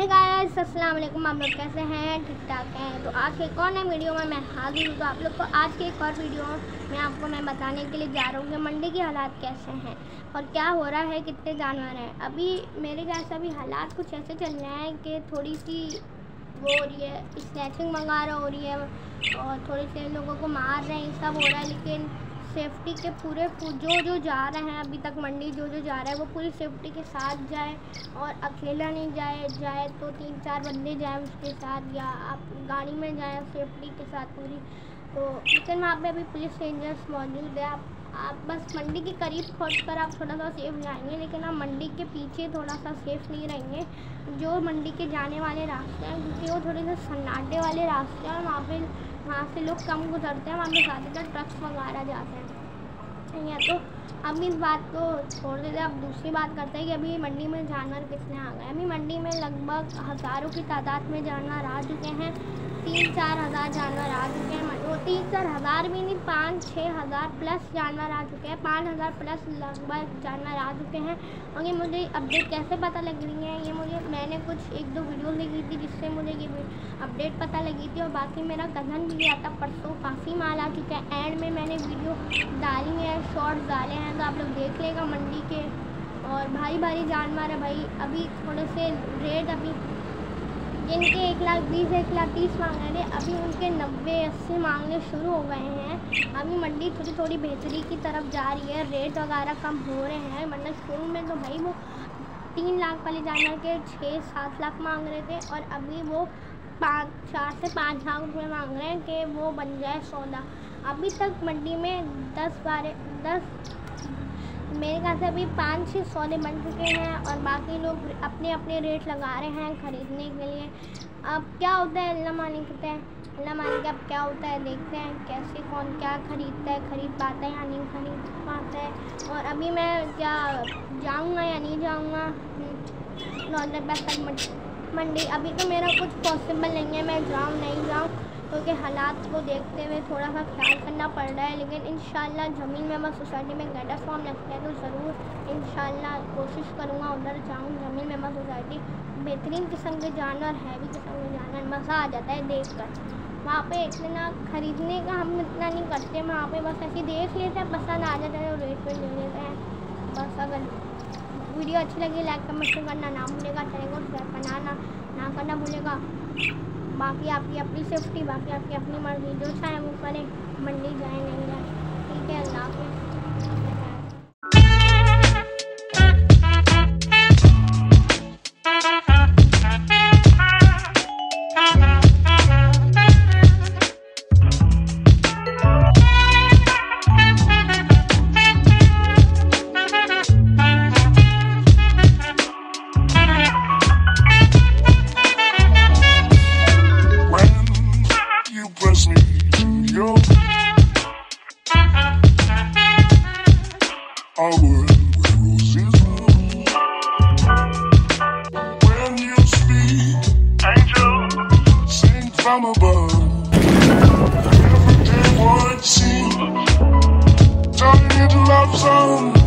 Hey guys अस्सलाम वालेकुम। आप लोग कैसे हैं? ठीक ठाक हैं। तो आज के एक और नए वीडियो में मैं हाजिर हूँ। तो आप लोग को आज के एक और वीडियो में आपको मैं बताने के लिए जा रहा हूँ कि मंडी के हालात कैसे हैं और क्या हो रहा है, कितने जानवर हैं। अभी मेरे ख्याल से अभी हालात कुछ ऐसे चल रहे हैं कि थोड़ी सी वो हो रही है स्नैचिंग वगैरह हो रही है और थोड़े से लोगों को मार रहे हैं सब हो रहा है। लेकिन सेफ्टी के पूरे जो जो जा रहे हैं अभी तक मंडी, जो जो जा रहा है, वो पूरी सेफ्टी के साथ जाए और अकेला नहीं जाए जाए तो तीन, चार बंदे जाए उसके साथ या आप गाड़ी में जाए सेफ्टी के साथ पूरी। तो लेकिन वहाँ पे अभी पुलिस रेंजर्स मौजूद है, आप आप बस मंडी के करीब पहुँच कर आप थोड़ा सा सेफ़ जाएँगे, लेकिन आप मंडी के पीछे थोड़ा सा सेफ़ नहीं रहेंगे। जो मंडी के जाने वाले रास्ते हैं, क्योंकि वो थोड़े से सन्नाटे वाले रास्ते हैं और वहाँ पे, वहाँ से लोग कम गुजरते हैं, वहाँ पे ज़्यादातर ट्रक्स वगैरह जाते हैं। या तो अब इस बात को छोड़ देते अब दूसरी बात करते हैं कि अभी मंडी में जानवर कितने आ गए अभी मंडी में लगभग हज़ारों की तादाद में जानवर आ चुके हैं। तीन चार हज़ार जानवर आ चुके हैं। वो तीन चार हज़ार भी नहीं पाँच छः हज़ार प्लस जानवर आ चुके हैं। पाँच हज़ार प्लस लगभग जानवर आ चुके हैं। और ये मुझे अपडेट कैसे पता लग रही है? ये मुझे, मैंने कुछ एक दो वीडियो देखी थी जिससे मुझे ये अपडेट पता लगी थी। और बाकी मेरा कज़न भी गया था परसों, काफ़ी माल आ चुका है। एंड में मैंने वीडियो डाली है शॉर्ट्स डाले हैं तो आप लोग देख लेगा मंडी के। और भारी भारी जानवर है भाई। अभी थोड़े से रेट अभी जिनके एक लाख बीस, एक लाख तीस मांग रहे थे, अभी उनके नब्बे, अस्सी मांगने शुरू हो गए हैं। अभी मंडी थोड़ी थोड़ी बेहतरी की तरफ़ जा रही है, रेट वगैरह कम हो रहे हैं। मतलब शुरू में तो भाई वो तीन लाख वाले जानवर के छः, सात लाख मांग रहे थे और अभी वो पाँच, चार से पाँच लाख रुपये मांग रहे हैं कि वो बन जाए सौदा। अभी तक मंडी में दस बारह दस मेरे ख्याल से अभी पाँच छः सौदे बन चुके हैं और बाकी लोग अपने अपने रेट लगा रहे हैं ख़रीदने के लिए। अब क्या होता है, अल्लाह मानी कहते हैं, अल्लाह मानी अब क्या होता है देखते हैं कैसे कौन क्या ख़रीदता है, ख़रीद पाता है या नहीं ख़रीद पाता है। और अभी मैं क्या जाऊँगा या नहीं जाऊँगा? नौ तक मंडी अभी तो मेरा कुछ पॉसिबल नहीं है, मैं जाऊँ, नहीं जाऊँ। क्योंकि हालात को देखते हुए थोड़ा सा ख्याल करना पड़ रहा है, लेकिन इन ज़मीन में मैं सोसाइटी में गैडा फॉर्म लगते हैं तो ज़रूर इन कोशिश करूँगा उधर जाऊँ, ज़मीन में मैं सोसाइटी बेहतरीन किस्म के जानवर, हैवी किस्म के जानवर, मज़ा आ जाता है देख कर वहाँ पे इतना ख़रीदने का हम इतना नहीं करते, वहाँ पे बस ऐसे देख लेते हैं, पसंद आ जाता है और रेट पर ले लेते हैं। बस अगर वीडियो अच्छी लगी, लाइक, कमेंट करना ना भूलेगा, चैनल को शेयर बनाना ना करना भूलेगा। बाकी आपकी अपनी सेफ्टी बाकी आपकी अपनी मर्ज़ी, जो चाहे वो करें, मंडी जाए, नहीं जाए। ठीक है, अल्लाह हाफिज़। I would wear roses when you speak, angel, sing from above. Every day would seem love song.